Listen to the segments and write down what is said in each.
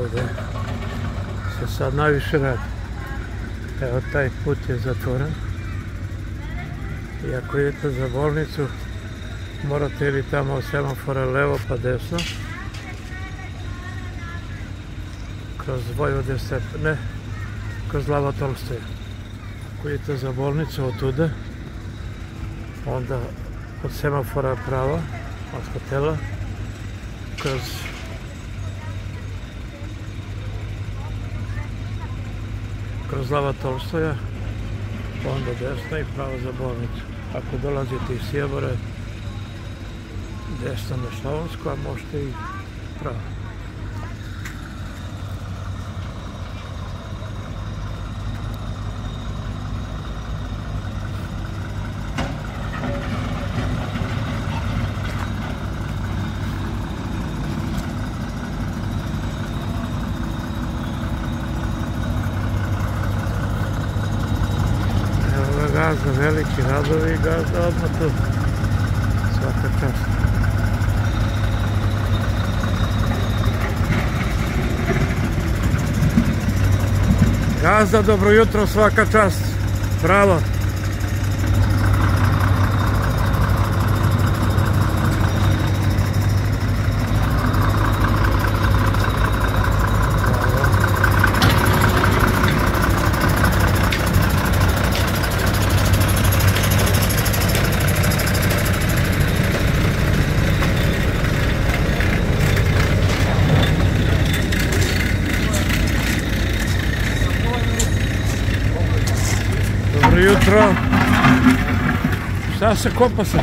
ovdje se sad najviše radi. Evo taj put je zatvoren. I ako idete za bolnicu, morate ili tamo od semafora levo pa desno. Kroz Vojvode stepe, ne, kroz Lava Tolstoja. Ako idete za bolnicu od tuda, onda od semafora pravo, od hotela, kroz kroz Lava Tolstoja, onda desno i pravo za bolnicu. Ako dolazite iz Sjebore, desno na Slavonsku, a možete i pravo. Evo ga gazda, veliki radovi i gazda odmah tu. Svaka čast. Gazda, dobro jutro, svaka čast. Bravo. Jutro. Šta se kopa se?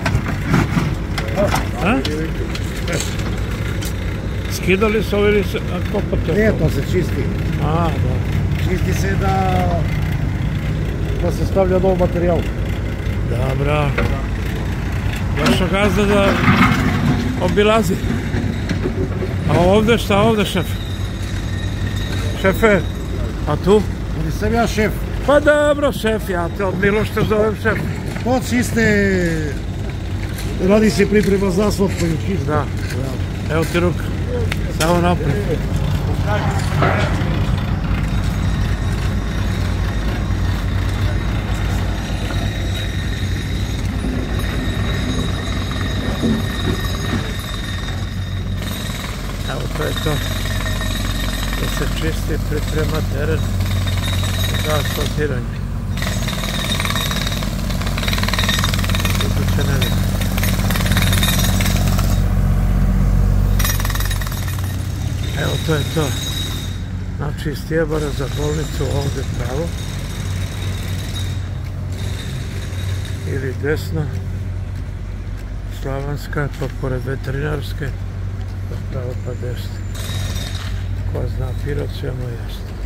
Skidali su ili se kopate? Ne, to se čisti. A, da. Čisti se da, da se stavlja nov materijal. Dobro. Došao gazda da obilazi. A ovdje šta ovdje šef? Šefe, a tu? Nisam ja šef. Pa dobro šef, ja te od Miloša zovem šef. To čiste... Radi se priprema za asfalt. Da, evo ti ruka. Samo naprijed. Evo to je to. Da se čisti, priprema teren asfaltiranje. Evo to je to. Znači iz Tijebara za bolnicu ovdje pravo. Ili desno. Slavanska pa pored veterinarske. Pa pravo pa desno. Ko zna Pirot, sve jasno.